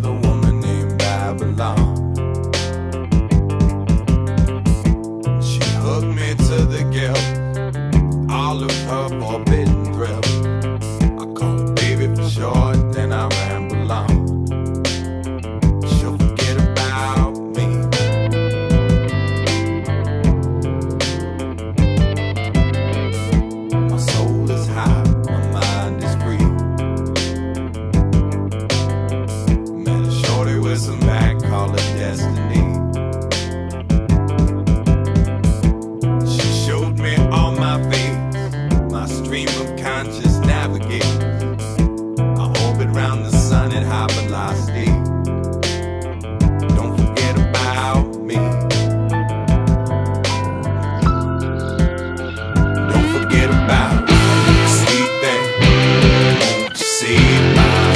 The woman named Babylon. She hooked me to the gill, all of her forbidden.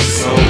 Save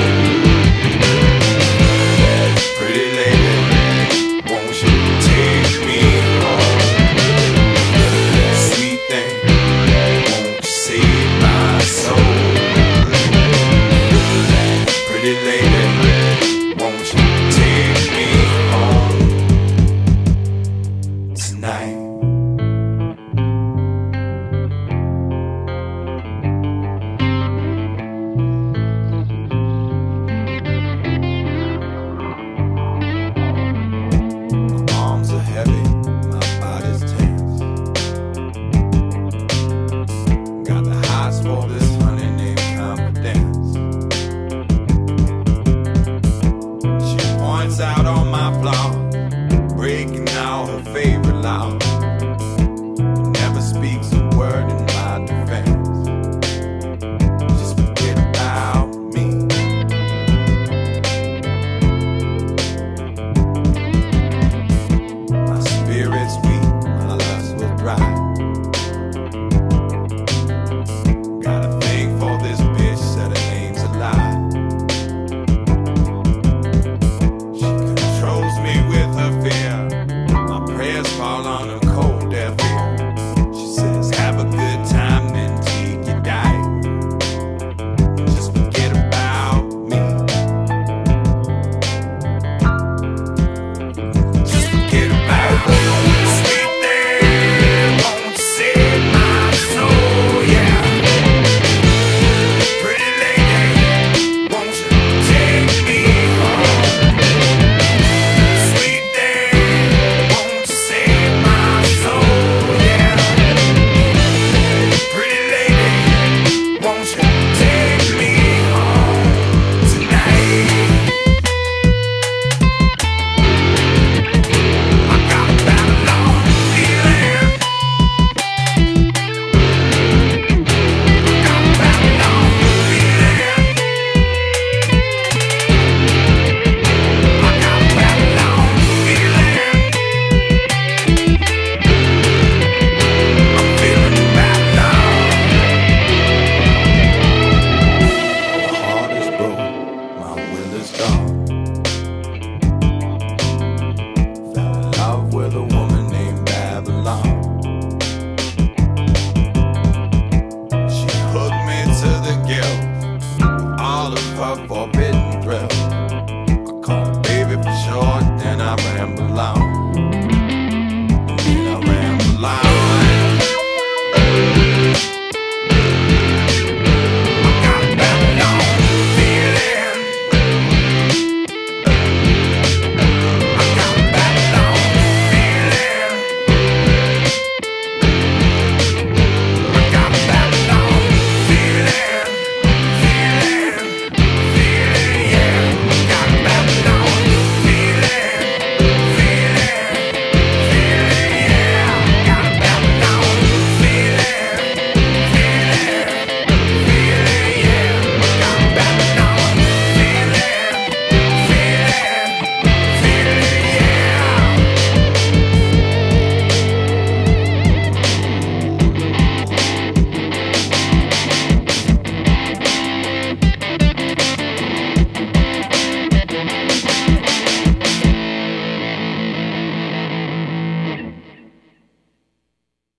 all my flaws,